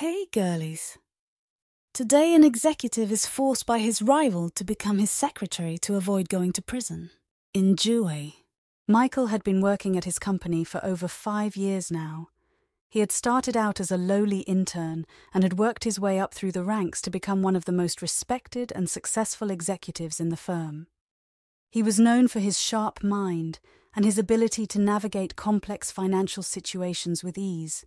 Hey, girlies. Today, an executive is forced by his rival to become his secretary to avoid going to prison. In Jue. Michael had been working at his company for over five years now. He had started out as a lowly intern and had worked his way up through the ranks to become one of the most respected and successful executives in the firm. He was known for his sharp mind and his ability to navigate complex financial situations with ease,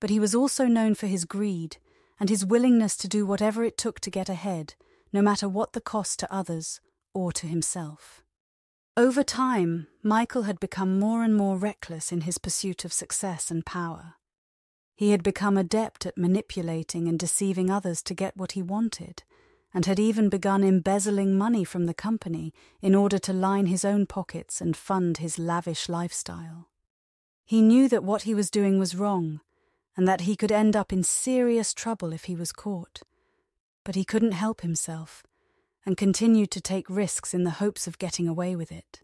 but he was also known for his greed and his willingness to do whatever it took to get ahead, no matter what the cost to others or to himself. Over time, Michael had become more and more reckless in his pursuit of success and power. He had become adept at manipulating and deceiving others to get what he wanted, and had even begun embezzling money from the company in order to line his own pockets and fund his lavish lifestyle. He knew that what he was doing was wrong, and that he could end up in serious trouble if he was caught. But he couldn't help himself, and continued to take risks in the hopes of getting away with it.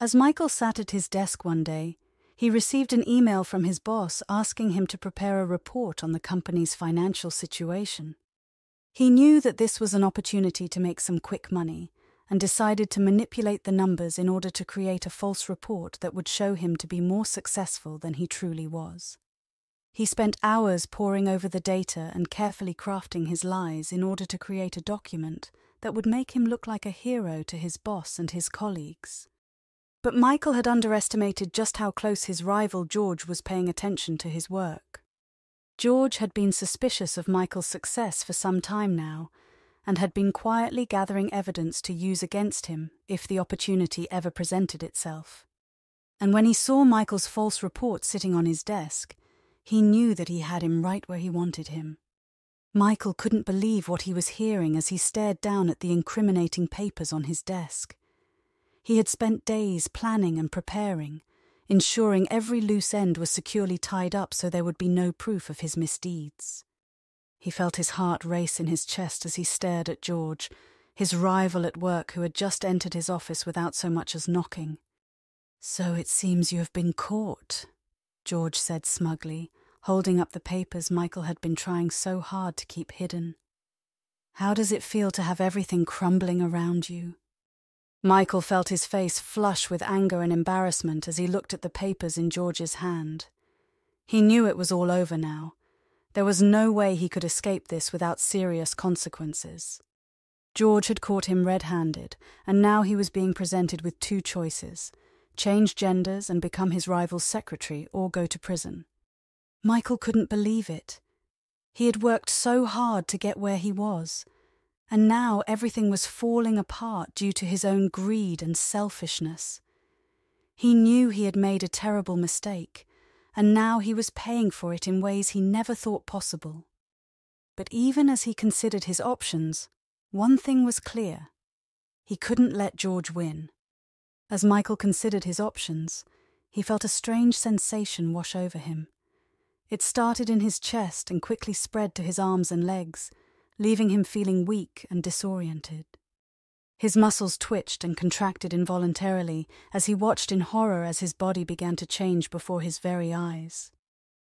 As Michael sat at his desk one day, he received an email from his boss asking him to prepare a report on the company's financial situation. He knew that this was an opportunity to make some quick money and decided to manipulate the numbers in order to create a false report that would show him to be more successful than he truly was. He spent hours poring over the data and carefully crafting his lies in order to create a document that would make him look like a hero to his boss and his colleagues. But Michael had underestimated just how close his rival George was paying attention to his work. George had been suspicious of Michael's success for some time now, and had been quietly gathering evidence to use against him if the opportunity ever presented itself. And when he saw Michael's false report sitting on his desk, he knew that he had him right where he wanted him. Michael couldn't believe what he was hearing as he stared down at the incriminating papers on his desk. He had spent days planning and preparing, ensuring every loose end was securely tied up so there would be no proof of his misdeeds. He felt his heart race in his chest as he stared at George, his rival at work who had just entered his office without so much as knocking. So it seems you have been caught, George said smugly, holding up the papers Michael had been trying so hard to keep hidden. How does it feel to have everything crumbling around you? Michael felt his face flush with anger and embarrassment as he looked at the papers in George's hand. He knew it was all over now. There was no way he could escape this without serious consequences. George had caught him red handed, and now he was being presented with two choices change genders and become his rival's secretary, or go to prison. Michael couldn't believe it. He had worked so hard to get where he was and now everything was falling apart due to his own greed and selfishness. He knew he had made a terrible mistake, and now he was paying for it in ways he never thought possible. But even as he considered his options, one thing was clear he couldn't let George win. As Michael considered his options, he felt a strange sensation wash over him. It started in his chest and quickly spread to his arms and legs leaving him feeling weak and disoriented. His muscles twitched and contracted involuntarily as he watched in horror as his body began to change before his very eyes.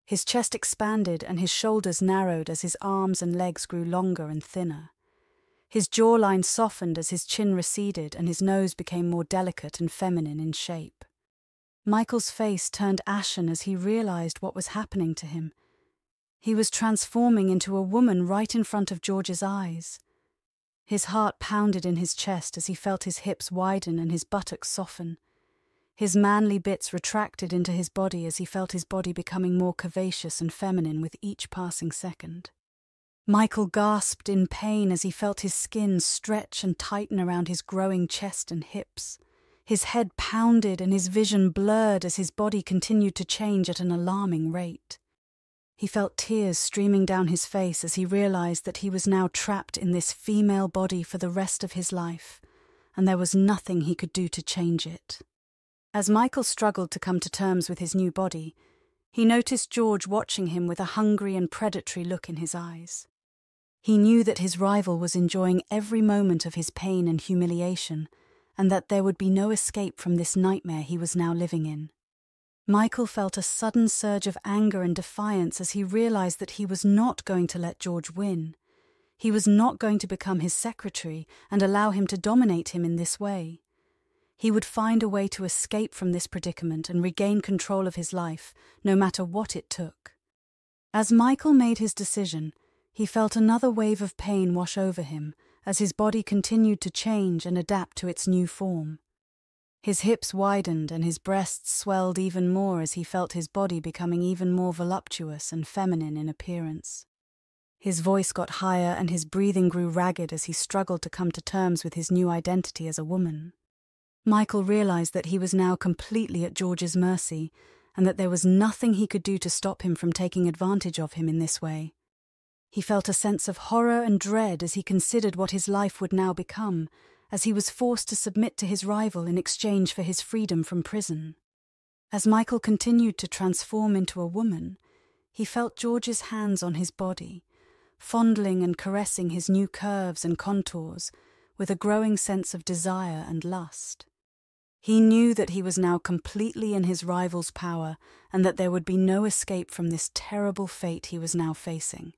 His chest expanded and his shoulders narrowed as his arms and legs grew longer and thinner. His jawline softened as his chin receded and his nose became more delicate and feminine in shape. Michael's face turned ashen as he realized what was happening to him he was transforming into a woman right in front of George's eyes. His heart pounded in his chest as he felt his hips widen and his buttocks soften. His manly bits retracted into his body as he felt his body becoming more curvaceous and feminine with each passing second. Michael gasped in pain as he felt his skin stretch and tighten around his growing chest and hips. His head pounded and his vision blurred as his body continued to change at an alarming rate. He felt tears streaming down his face as he realized that he was now trapped in this female body for the rest of his life, and there was nothing he could do to change it. As Michael struggled to come to terms with his new body, he noticed George watching him with a hungry and predatory look in his eyes. He knew that his rival was enjoying every moment of his pain and humiliation, and that there would be no escape from this nightmare he was now living in. Michael felt a sudden surge of anger and defiance as he realized that he was not going to let George win. He was not going to become his secretary and allow him to dominate him in this way. He would find a way to escape from this predicament and regain control of his life, no matter what it took. As Michael made his decision, he felt another wave of pain wash over him as his body continued to change and adapt to its new form. His hips widened and his breasts swelled even more as he felt his body becoming even more voluptuous and feminine in appearance. His voice got higher and his breathing grew ragged as he struggled to come to terms with his new identity as a woman. Michael realized that he was now completely at George's mercy and that there was nothing he could do to stop him from taking advantage of him in this way. He felt a sense of horror and dread as he considered what his life would now become as he was forced to submit to his rival in exchange for his freedom from prison. As Michael continued to transform into a woman, he felt George's hands on his body, fondling and caressing his new curves and contours with a growing sense of desire and lust. He knew that he was now completely in his rival's power and that there would be no escape from this terrible fate he was now facing.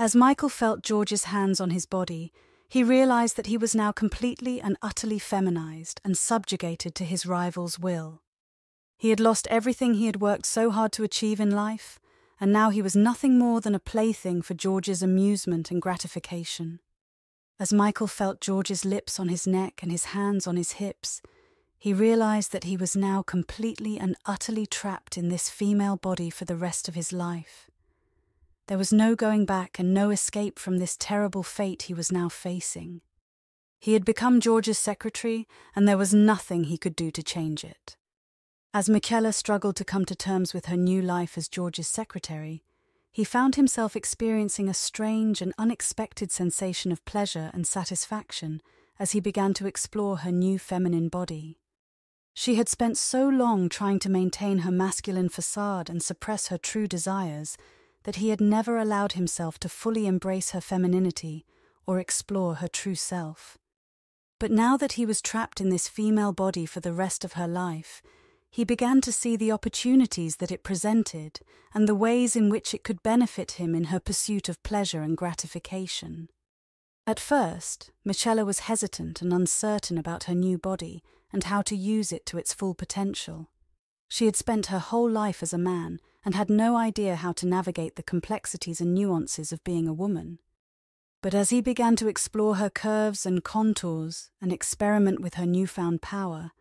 As Michael felt George's hands on his body, he realized that he was now completely and utterly feminized and subjugated to his rival's will. He had lost everything he had worked so hard to achieve in life, and now he was nothing more than a plaything for George's amusement and gratification. As Michael felt George's lips on his neck and his hands on his hips, he realized that he was now completely and utterly trapped in this female body for the rest of his life. There was no going back and no escape from this terrible fate he was now facing. He had become George's secretary, and there was nothing he could do to change it. As Michela struggled to come to terms with her new life as George's secretary, he found himself experiencing a strange and unexpected sensation of pleasure and satisfaction as he began to explore her new feminine body. She had spent so long trying to maintain her masculine facade and suppress her true desires that he had never allowed himself to fully embrace her femininity or explore her true self. But now that he was trapped in this female body for the rest of her life, he began to see the opportunities that it presented and the ways in which it could benefit him in her pursuit of pleasure and gratification. At first, Michela was hesitant and uncertain about her new body and how to use it to its full potential. She had spent her whole life as a man and had no idea how to navigate the complexities and nuances of being a woman. But as he began to explore her curves and contours and experiment with her newfound power,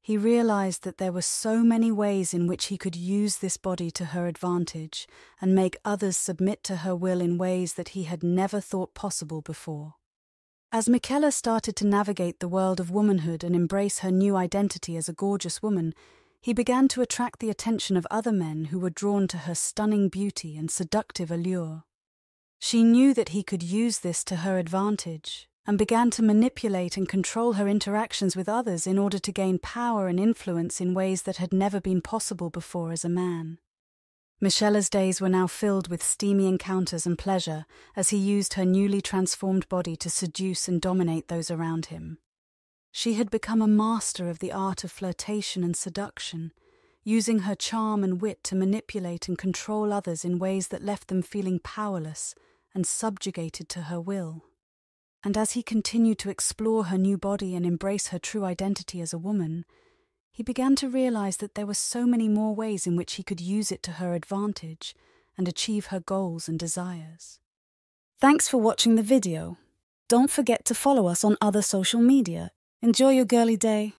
he realized that there were so many ways in which he could use this body to her advantage and make others submit to her will in ways that he had never thought possible before. As Michela started to navigate the world of womanhood and embrace her new identity as a gorgeous woman, he began to attract the attention of other men who were drawn to her stunning beauty and seductive allure. She knew that he could use this to her advantage and began to manipulate and control her interactions with others in order to gain power and influence in ways that had never been possible before as a man. Michela's days were now filled with steamy encounters and pleasure as he used her newly transformed body to seduce and dominate those around him. She had become a master of the art of flirtation and seduction, using her charm and wit to manipulate and control others in ways that left them feeling powerless and subjugated to her will. And as he continued to explore her new body and embrace her true identity as a woman, he began to realize that there were so many more ways in which he could use it to her advantage and achieve her goals and desires. Thanks for watching the video. Don't forget to follow us on other social media Enjoy your girly day.